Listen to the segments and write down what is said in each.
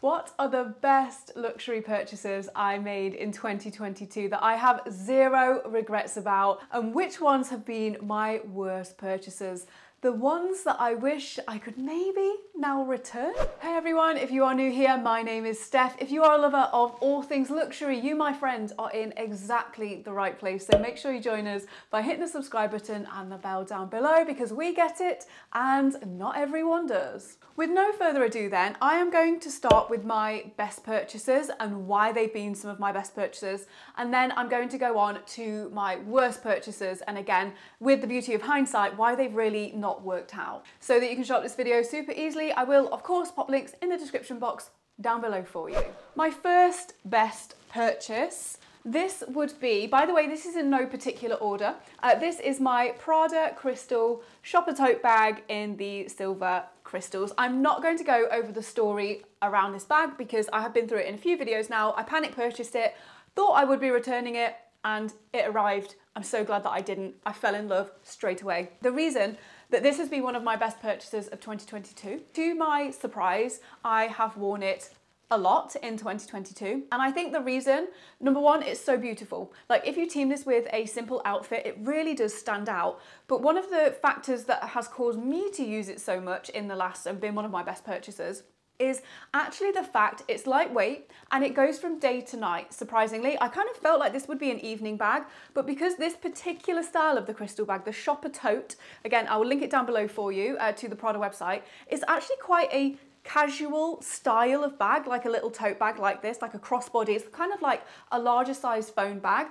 What are the best luxury purchases I made in 2022 that I have zero regrets about? And which ones have been my worst purchases? The ones that I wish I could maybe now return. Hey everyone, if you are new here, my name is Steph. If you are a lover of all things luxury, you, my friends, are in exactly the right place. So make sure you join us by hitting the subscribe button and the bell down below because we get it and not everyone does. With no further ado then, I am going to start with my best purchases and why they've been some of my best purchases. And then I'm going to go on to my worst purchases. And again, with the beauty of hindsight, why they've really not not worked out. So that you can shop this video super easily, I will of course pop links in the description box down below for you. My first best purchase this would be, by the way, this is in no particular order. Uh, this is my Prada Crystal shopper tote bag in the silver crystals. I'm not going to go over the story around this bag because I have been through it in a few videos now. I panic purchased it, thought I would be returning it, and it arrived. I'm so glad that I didn't. I fell in love straight away. The reason that this has been one of my best purchases of 2022. To my surprise, I have worn it a lot in 2022 and I think the reason number one it's so beautiful. Like if you team this with a simple outfit it really does stand out. But one of the factors that has caused me to use it so much in the last and been one of my best purchases is actually the fact it's lightweight and it goes from day to night, surprisingly. I kind of felt like this would be an evening bag, but because this particular style of the crystal bag, the shopper tote, again, I will link it down below for you uh, to the Prada website, is actually quite a casual style of bag, like a little tote bag like this, like a crossbody. It's kind of like a larger size phone bag.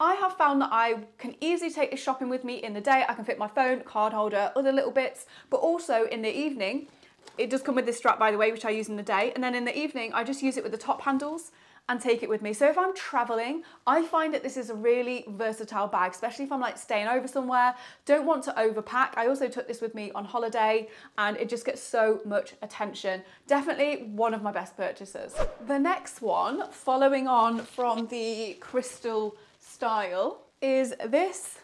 I have found that I can easily take this shopping with me in the day. I can fit my phone, card holder, other little bits, but also in the evening, it does come with this strap, by the way, which I use in the day. And then in the evening, I just use it with the top handles and take it with me. So if I'm traveling, I find that this is a really versatile bag, especially if I'm like staying over somewhere, don't want to overpack. I also took this with me on holiday and it just gets so much attention. Definitely one of my best purchases. The next one, following on from the crystal style, is this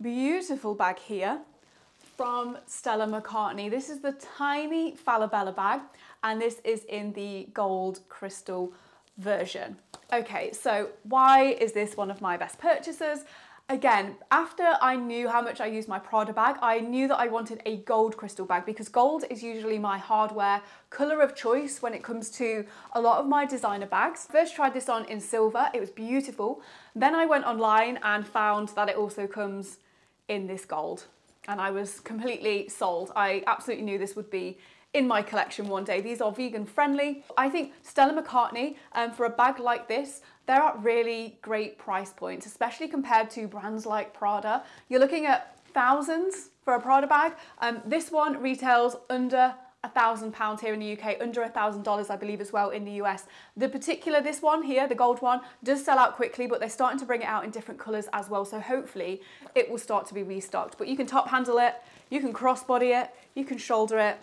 beautiful bag here from Stella McCartney. This is the tiny Falabella bag and this is in the gold crystal version. Okay, so why is this one of my best purchases? Again, after I knew how much I use my Prada bag, I knew that I wanted a gold crystal bag because gold is usually my hardware colour of choice when it comes to a lot of my designer bags. First tried this on in silver, it was beautiful. Then I went online and found that it also comes in this gold and I was completely sold. I absolutely knew this would be in my collection one day. These are vegan friendly. I think Stella McCartney, um, for a bag like this, they're at really great price points, especially compared to brands like Prada. You're looking at thousands for a Prada bag. Um, this one retails under a thousand pounds here in the UK, under a thousand dollars I believe as well in the US. The particular, this one here, the gold one, does sell out quickly, but they're starting to bring it out in different colours as well. So hopefully it will start to be restocked. But you can top handle it, you can crossbody it, you can shoulder it.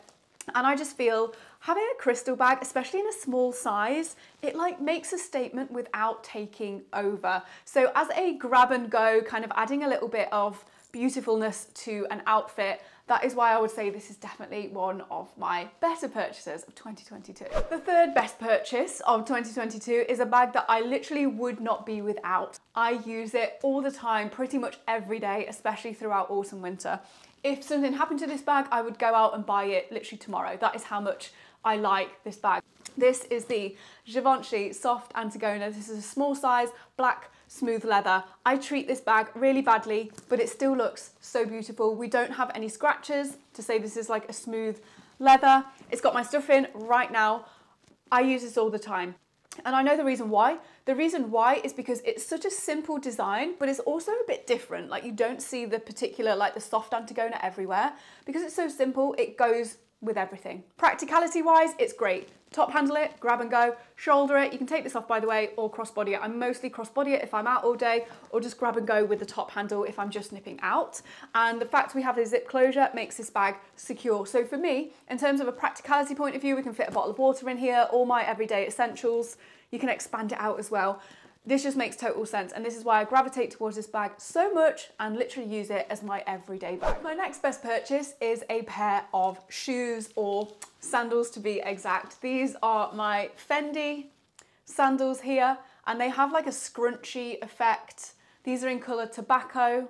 And I just feel having a crystal bag, especially in a small size, it like makes a statement without taking over. So as a grab and go, kind of adding a little bit of beautifulness to an outfit, that is why I would say this is definitely one of my better purchases of 2022. The third best purchase of 2022 is a bag that I literally would not be without. I use it all the time, pretty much every day, especially throughout autumn winter. If something happened to this bag, I would go out and buy it literally tomorrow. That is how much I like this bag. This is the Givenchy Soft Antigona. This is a small size, black smooth leather. I treat this bag really badly, but it still looks so beautiful. We don't have any scratches to say this is like a smooth leather. It's got my stuff in right now. I use this all the time. And I know the reason why. The reason why is because it's such a simple design, but it's also a bit different. Like you don't see the particular, like the soft Antigona everywhere. Because it's so simple, it goes with everything. Practicality wise, it's great. Top handle it, grab and go, shoulder it. You can take this off by the way, or crossbody it. I'm mostly crossbody it if I'm out all day, or just grab and go with the top handle if I'm just nipping out. And the fact we have a zip closure makes this bag secure. So for me, in terms of a practicality point of view, we can fit a bottle of water in here, all my everyday essentials. You can expand it out as well. This just makes total sense and this is why I gravitate towards this bag so much and literally use it as my everyday bag. My next best purchase is a pair of shoes or sandals to be exact. These are my Fendi sandals here and they have like a scrunchy effect. These are in colour tobacco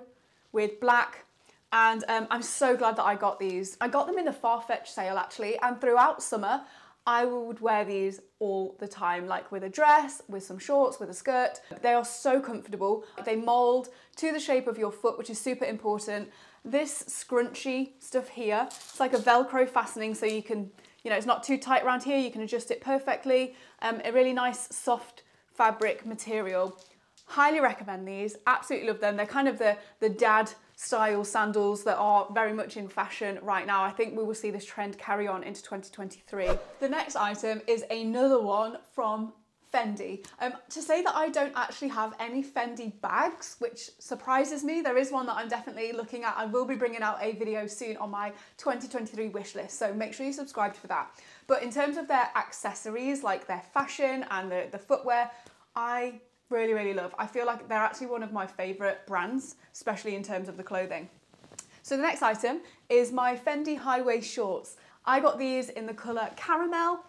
with black and um, I'm so glad that I got these. I got them in the Farfetch sale actually and throughout summer I would wear these all the time, like with a dress, with some shorts, with a skirt. They are so comfortable. They mold to the shape of your foot, which is super important. This scrunchy stuff here, it's like a Velcro fastening so you can, you know, it's not too tight around here, you can adjust it perfectly. Um, a really nice soft fabric material. Highly recommend these, absolutely love them. They're kind of the, the dad style sandals that are very much in fashion right now. I think we will see this trend carry on into 2023. The next item is another one from Fendi. Um, to say that I don't actually have any Fendi bags, which surprises me. There is one that I'm definitely looking at. I will be bringing out a video soon on my 2023 wish list, so make sure you subscribe for that. But in terms of their accessories, like their fashion and the, the footwear, I really, really love. I feel like they're actually one of my favourite brands, especially in terms of the clothing. So the next item is my Fendi Highway shorts. I got these in the colour caramel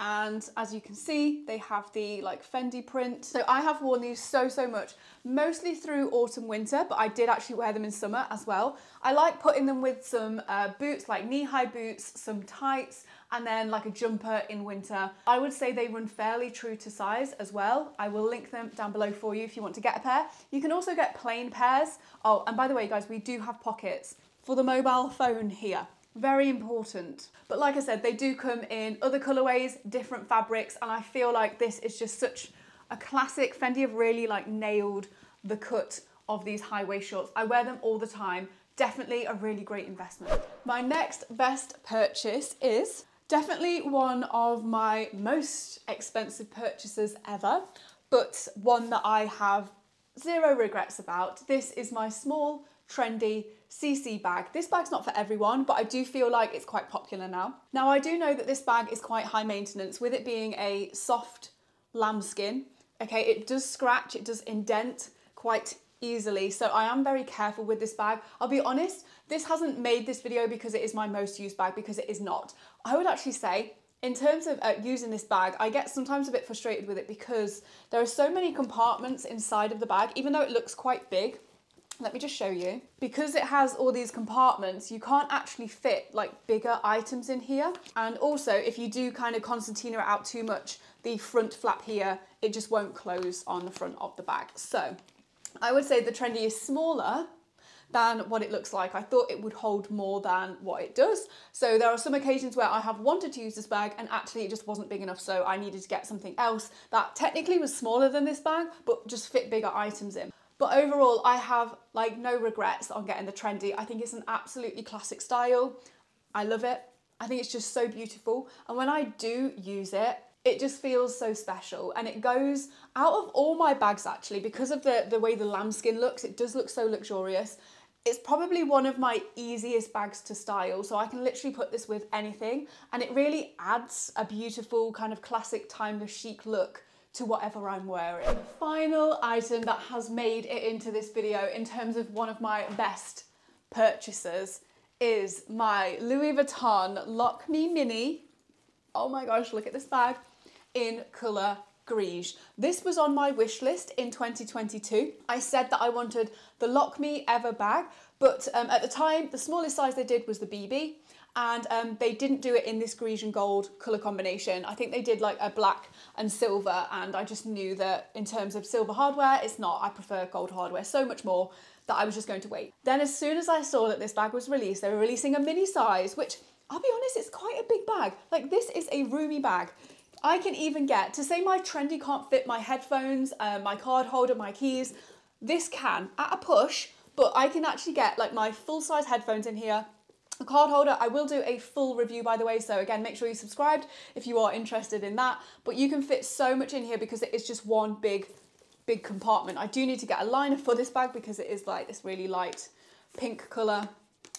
and as you can see they have the like Fendi print. So I have worn these so so much mostly through autumn winter but I did actually wear them in summer as well. I like putting them with some uh, boots like knee-high boots, some tights and then like a jumper in winter. I would say they run fairly true to size as well. I will link them down below for you if you want to get a pair. You can also get plain pairs. Oh and by the way guys we do have pockets for the mobile phone here. Very important. But like I said, they do come in other colorways, different fabrics, and I feel like this is just such a classic. Fendi have really like nailed the cut of these high waist shorts. I wear them all the time. Definitely a really great investment. My next best purchase is definitely one of my most expensive purchases ever, but one that I have zero regrets about. This is my small trendy CC bag. This bag's not for everyone, but I do feel like it's quite popular now. Now I do know that this bag is quite high maintenance with it being a soft lambskin. Okay, it does scratch, it does indent quite easily. So I am very careful with this bag. I'll be honest, this hasn't made this video because it is my most used bag because it is not. I would actually say in terms of uh, using this bag, I get sometimes a bit frustrated with it because there are so many compartments inside of the bag, even though it looks quite big, let me just show you. Because it has all these compartments, you can't actually fit like bigger items in here. And also if you do kind of concertina it out too much, the front flap here, it just won't close on the front of the bag. So I would say the Trendy is smaller than what it looks like. I thought it would hold more than what it does. So there are some occasions where I have wanted to use this bag and actually it just wasn't big enough. So I needed to get something else that technically was smaller than this bag, but just fit bigger items in. But overall, I have like no regrets on getting the trendy. I think it's an absolutely classic style. I love it. I think it's just so beautiful. And when I do use it, it just feels so special and it goes out of all my bags actually because of the, the way the lambskin looks, it does look so luxurious. It's probably one of my easiest bags to style, so I can literally put this with anything and it really adds a beautiful kind of classic timeless chic look to whatever I'm wearing. The final item that has made it into this video in terms of one of my best purchases is my Louis Vuitton Lock Me Mini. Oh my gosh, look at this bag in colour Greige. This was on my wish list in 2022. I said that I wanted the Lock Me Ever bag, but um, at the time, the smallest size they did was the BB and um, they didn't do it in this Grecian gold colour combination. I think they did like a black and silver and I just knew that in terms of silver hardware, it's not. I prefer gold hardware so much more that I was just going to wait. Then as soon as I saw that this bag was released, they were releasing a mini size, which I'll be honest, it's quite a big bag. Like this is a roomy bag. I can even get, to say my trendy can't fit my headphones, uh, my card holder, my keys, this can at a push, but I can actually get like my full size headphones in here, a card holder, I will do a full review by the way, so again, make sure you subscribed if you are interested in that. But you can fit so much in here because it is just one big, big compartment. I do need to get a liner for this bag because it is like this really light pink colour.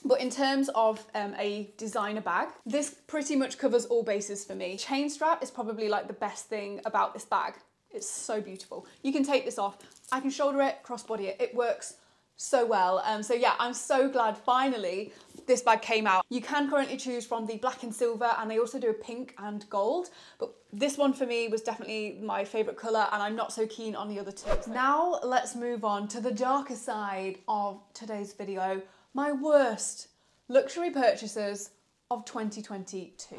But in terms of um, a designer bag, this pretty much covers all bases for me. Chain strap is probably like the best thing about this bag It's so beautiful. You can take this off. I can shoulder it, crossbody it. It works so well. Um, so yeah, I'm so glad finally this bag came out. You can currently choose from the black and silver and they also do a pink and gold. But this one for me was definitely my favorite color and I'm not so keen on the other two. Now let's move on to the darker side of today's video. My worst luxury purchases of 2022.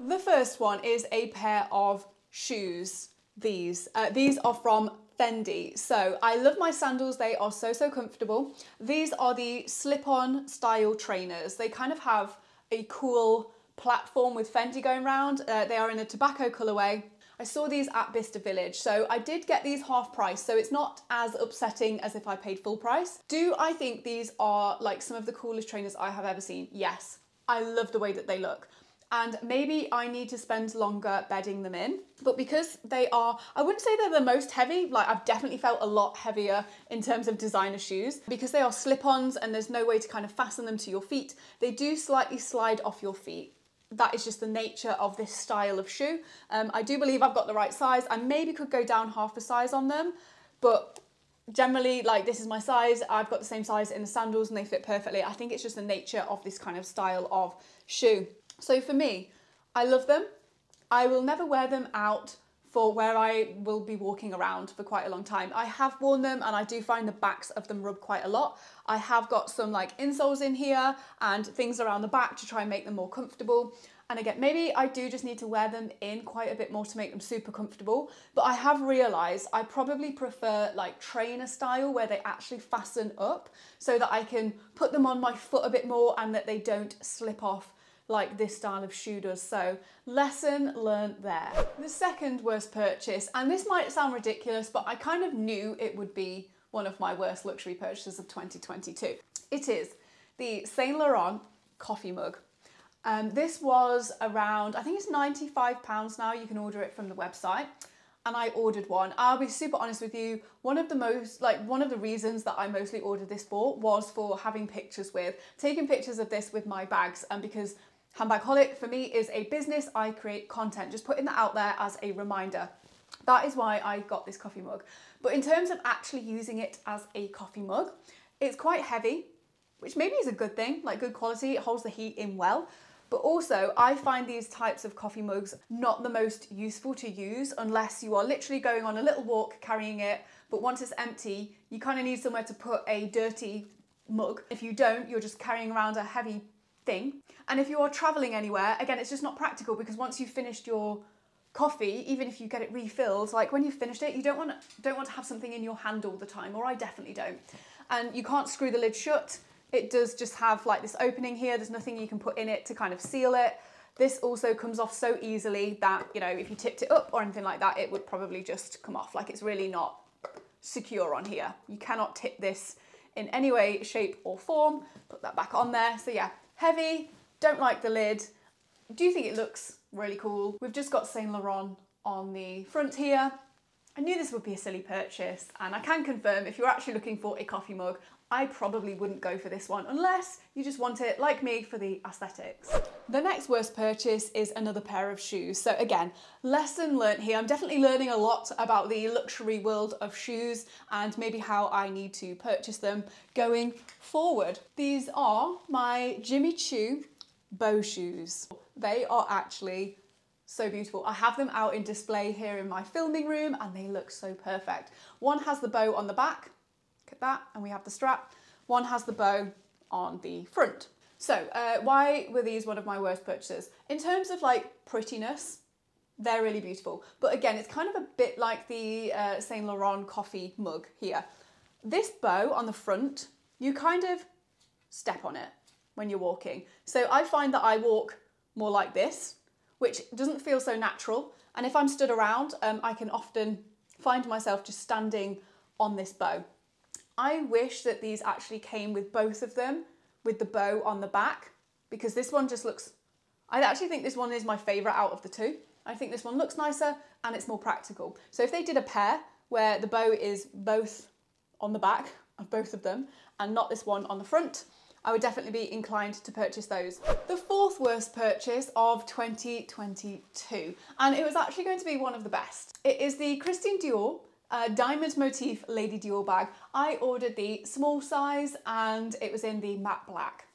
The first one is a pair of shoes. These. Uh, these are from Fendi. So I love my sandals. They are so, so comfortable. These are the slip-on style trainers. They kind of have a cool platform with Fendi going around. Uh, they are in a tobacco colorway. I saw these at Bicester Village, so I did get these half price, so it's not as upsetting as if I paid full price. Do I think these are like some of the coolest trainers I have ever seen? Yes. I love the way that they look and maybe I need to spend longer bedding them in. But because they are, I wouldn't say they're the most heavy, like I've definitely felt a lot heavier in terms of designer shoes. Because they are slip-ons and there's no way to kind of fasten them to your feet, they do slightly slide off your feet. That is just the nature of this style of shoe. Um, I do believe I've got the right size. I maybe could go down half a size on them, but generally like this is my size i've got the same size in the sandals and they fit perfectly i think it's just the nature of this kind of style of shoe so for me, I love them. I will never wear them out for where I will be walking around for quite a long time. I have worn them and I do find the backs of them rub quite a lot. I have got some like insoles in here and things around the back to try and make them more comfortable. And again, maybe I do just need to wear them in quite a bit more to make them super comfortable. But I have realized I probably prefer like trainer style where they actually fasten up so that I can put them on my foot a bit more and that they don't slip off like this style of shoe does. So lesson learned there. The second worst purchase, and this might sound ridiculous, but I kind of knew it would be one of my worst luxury purchases of 2022. It is the Saint Laurent coffee mug. Um, this was around, I think it's 95 pounds now. You can order it from the website and I ordered one. I'll be super honest with you. One of the most, like, one of the reasons that I mostly ordered this for was for having pictures with, taking pictures of this with my bags, and because Handbagholic for me is a business. I create content, just putting that out there as a reminder. That is why I got this coffee mug. But in terms of actually using it as a coffee mug, it's quite heavy, which maybe is a good thing, like good quality, it holds the heat in well. But also, I find these types of coffee mugs not the most useful to use unless you are literally going on a little walk carrying it, but once it's empty, you kind of need somewhere to put a dirty mug. If you don't, you're just carrying around a heavy thing. And if you're traveling anywhere, again, it's just not practical because once you've finished your coffee, even if you get it refilled, like when you've finished it, you don't want don't want to have something in your hand all the time, or I definitely don't. And you can't screw the lid shut. It does just have like this opening here. There's nothing you can put in it to kind of seal it. This also comes off so easily that, you know, if you tipped it up or anything like that, it would probably just come off. Like it's really not secure on here. You cannot tip this in any way, shape or form. Put that back on there. So yeah, Heavy, don't like the lid. Do you think it looks really cool? We've just got Saint Laurent on the front here. I knew this would be a silly purchase and I can confirm if you're actually looking for a coffee mug, I probably wouldn't go for this one unless you just want it, like me, for the aesthetics. The next worst purchase is another pair of shoes. So again, lesson learned here. I'm definitely learning a lot about the luxury world of shoes and maybe how I need to purchase them going forward. These are my Jimmy Choo bow shoes. They are actually so beautiful. I have them out in display here in my filming room and they look so perfect. One has the bow on the back at that, and we have the strap. One has the bow on the front. So uh, why were these one of my worst purchases? In terms of like prettiness, they're really beautiful. But again, it's kind of a bit like the uh, Saint Laurent coffee mug here. This bow on the front, you kind of step on it when you're walking. So I find that I walk more like this, which doesn't feel so natural. And if I'm stood around, um, I can often find myself just standing on this bow. I wish that these actually came with both of them with the bow on the back because this one just looks, I actually think this one is my favourite out of the two. I think this one looks nicer and it's more practical. So if they did a pair where the bow is both on the back of both of them and not this one on the front, I would definitely be inclined to purchase those. The fourth worst purchase of 2022, and it was actually going to be one of the best. It is the Christian Dior uh, diamond motif Lady Dior bag. I ordered the small size and it was in the matte black.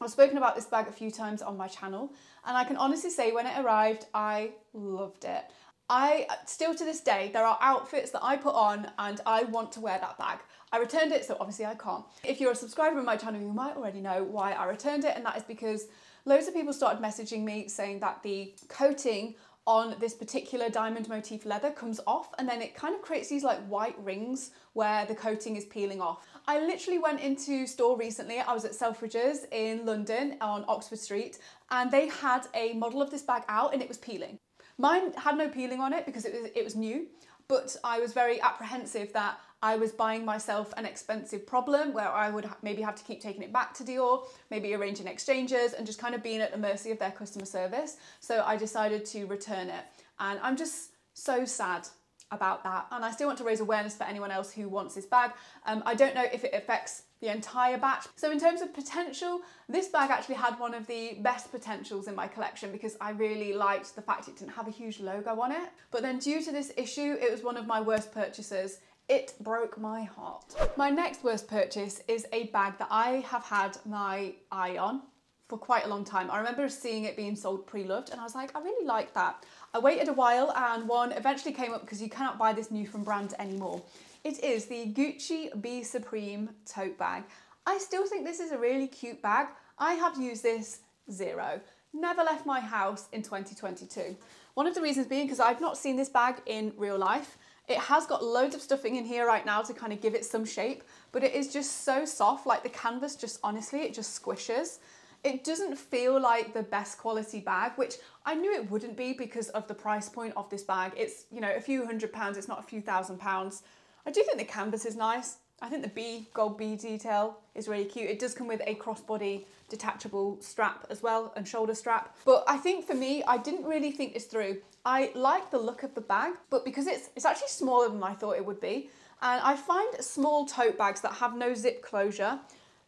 I've spoken about this bag a few times on my channel and I can honestly say when it arrived, I loved it. I still to this day, there are outfits that I put on and I want to wear that bag. I returned it, so obviously I can't. If you're a subscriber of my channel, you might already know why I returned it, and that is because loads of people started messaging me saying that the coating on this particular diamond motif leather comes off and then it kind of creates these like white rings where the coating is peeling off. I literally went into store recently, I was at Selfridges in London on Oxford Street and they had a model of this bag out and it was peeling. Mine had no peeling on it because it was, it was new, but I was very apprehensive that I was buying myself an expensive problem where I would maybe have to keep taking it back to Dior, maybe arranging exchanges and just kind of being at the mercy of their customer service. So I decided to return it. And I'm just so sad about that. And I still want to raise awareness for anyone else who wants this bag. Um, I don't know if it affects the entire batch. So in terms of potential, this bag actually had one of the best potentials in my collection because I really liked the fact it didn't have a huge logo on it. But then due to this issue, it was one of my worst purchases. It broke my heart. My next worst purchase is a bag that I have had my eye on for quite a long time. I remember seeing it being sold pre-loved and I was like, I really like that. I waited a while and one eventually came up because you cannot buy this new from brand anymore. It is the Gucci Bee Supreme tote bag. I still think this is a really cute bag. I have used this zero. Never left my house in 2022. One of the reasons being because I've not seen this bag in real life. It has got loads of stuffing in here right now to kind of give it some shape, but it is just so soft, like the canvas just honestly, it just squishes. It doesn't feel like the best quality bag, which I knew it wouldn't be because of the price point of this bag. It's, you know, a few hundred pounds, it's not a few thousand pounds. I do think the canvas is nice. I think the B gold B detail is really cute. It does come with a crossbody detachable strap as well and shoulder strap. But I think for me, I didn't really think this through. I like the look of the bag, but because it's, it's actually smaller than I thought it would be, and I find small tote bags that have no zip closure,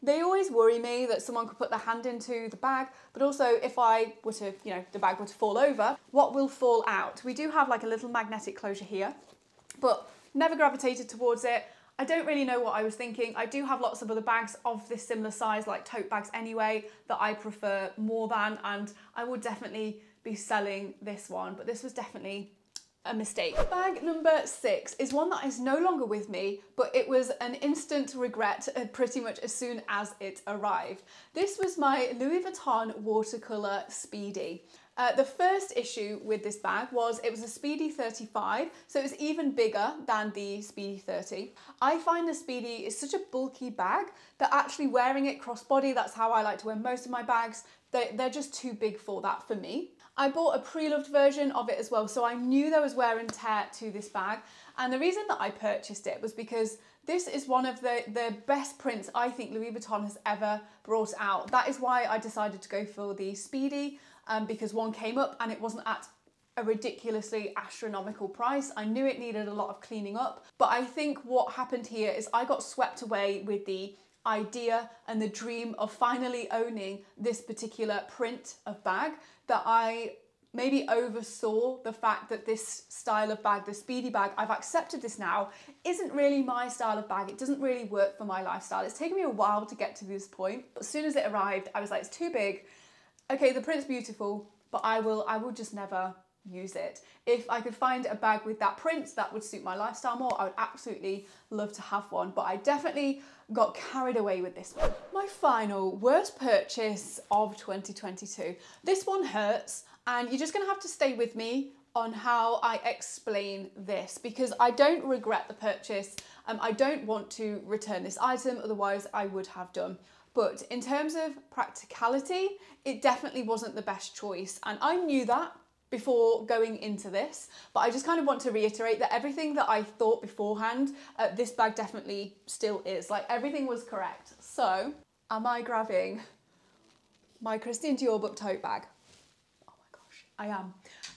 they always worry me that someone could put their hand into the bag, but also if I were to, you know, the bag were to fall over, what will fall out? We do have like a little magnetic closure here, but never gravitated towards it. I don't really know what I was thinking. I do have lots of other bags of this similar size, like tote bags anyway, that I prefer more than, and I would definitely be selling this one, but this was definitely a mistake. Bag number six is one that is no longer with me, but it was an instant regret uh, pretty much as soon as it arrived. This was my Louis Vuitton watercolour Speedy. Uh, the first issue with this bag was it was a Speedy 35, so it was even bigger than the Speedy 30. I find the Speedy is such a bulky bag that actually wearing it crossbody, that's how I like to wear most of my bags, they, they're just too big for that for me. I bought a pre-loved version of it as well, so I knew there was wear and tear to this bag. And the reason that I purchased it was because this is one of the, the best prints I think Louis Vuitton has ever brought out. That is why I decided to go for the Speedy um, because one came up and it wasn't at a ridiculously astronomical price. I knew it needed a lot of cleaning up, but I think what happened here is I got swept away with the idea and the dream of finally owning this particular print of bag that I maybe oversaw the fact that this style of bag, the speedy bag, I've accepted this now, isn't really my style of bag. It doesn't really work for my lifestyle. It's taken me a while to get to this point. As soon as it arrived, I was like, it's too big okay, the print's beautiful, but I will, I will just never use it. If I could find a bag with that print that would suit my lifestyle more, I would absolutely love to have one, but I definitely got carried away with this one. My final worst purchase of 2022. This one hurts and you're just gonna have to stay with me on how I explain this because I don't regret the purchase. Um, I don't want to return this item, otherwise I would have done. But in terms of practicality, it definitely wasn't the best choice. And I knew that before going into this, but I just kind of want to reiterate that everything that I thought beforehand, uh, this bag definitely still is. Like everything was correct. So, am I grabbing my Christian Dior book tote bag? Oh my gosh, I am.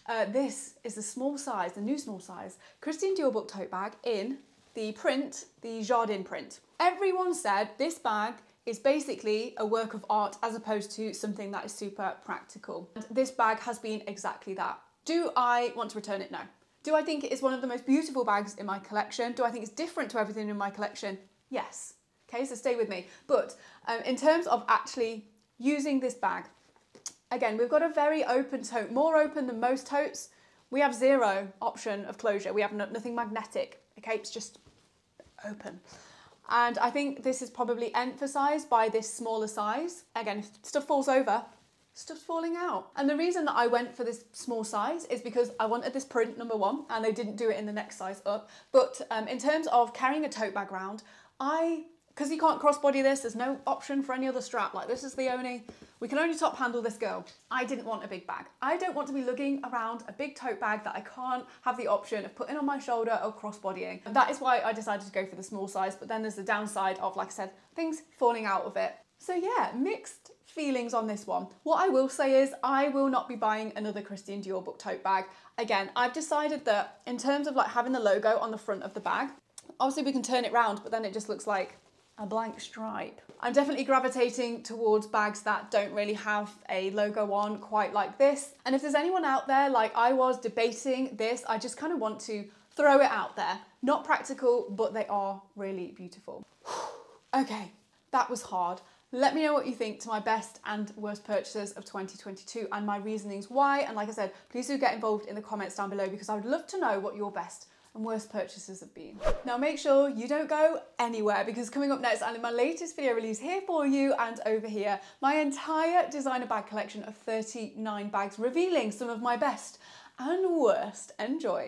Uh, this is the small size, the new small size, Christian Dior book tote bag in the print, the Jardin print. Everyone said this bag is basically a work of art as opposed to something that is super practical. And this bag has been exactly that. Do I want to return it? No. Do I think it is one of the most beautiful bags in my collection? Do I think it's different to everything in my collection? Yes. Okay, so stay with me. But um, in terms of actually using this bag, again, we've got a very open tote, more open than most totes. We have zero option of closure. We have no, nothing magnetic. Okay, it's just open. And I think this is probably emphasized by this smaller size. Again, if stuff falls over, stuff's falling out. And the reason that I went for this small size is because I wanted this print number one and they didn't do it in the next size up. But um, in terms of carrying a tote bag around, I because you can't crossbody this, there's no option for any other strap. Like this is the only, we can only top handle this girl. I didn't want a big bag. I don't want to be lugging around a big tote bag that I can't have the option of putting on my shoulder or crossbodying. That is why I decided to go for the small size, but then there's the downside of, like I said, things falling out of it. So yeah, mixed feelings on this one. What I will say is I will not be buying another Christian Dior book tote bag. Again, I've decided that in terms of like having the logo on the front of the bag, obviously we can turn it round, but then it just looks like a blank stripe. I'm definitely gravitating towards bags that don't really have a logo on quite like this. And if there's anyone out there like I was debating this, I just kind of want to throw it out there. Not practical, but they are really beautiful. okay, that was hard. Let me know what you think to my best and worst purchases of 2022 and my reasonings why. And like I said, please do get involved in the comments down below because I would love to know what your best and worst purchases have been. Now make sure you don't go anywhere because coming up next and in my latest video release here for you and over here, my entire designer bag collection of 39 bags revealing some of my best and worst. Enjoy.